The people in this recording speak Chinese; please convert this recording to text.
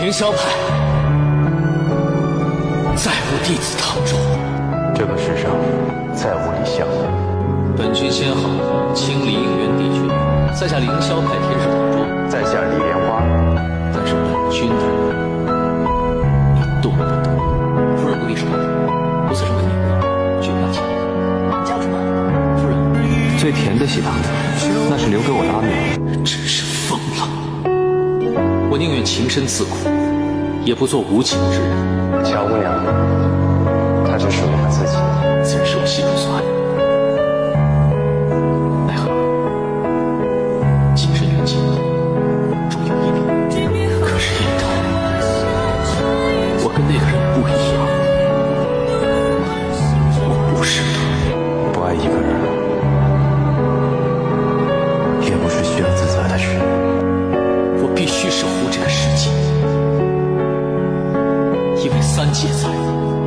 凌霄派再无弟子堂主。这个世上再无李相。本君先号青离应元帝君，在下凌霄派天师堂主，在下李莲花。但是本君的人你动不得。夫人不必说，我此是为你绝不要紧。叫什么？夫人，最甜的喜糖，那是留给我的阿美。真是疯了！我宁愿情深自苦，也不做无情之人。乔姑娘，她只是我们自己，自然是我心中所爱。奈何情深缘浅，终有一别。可是叶头，我跟那个人三界在。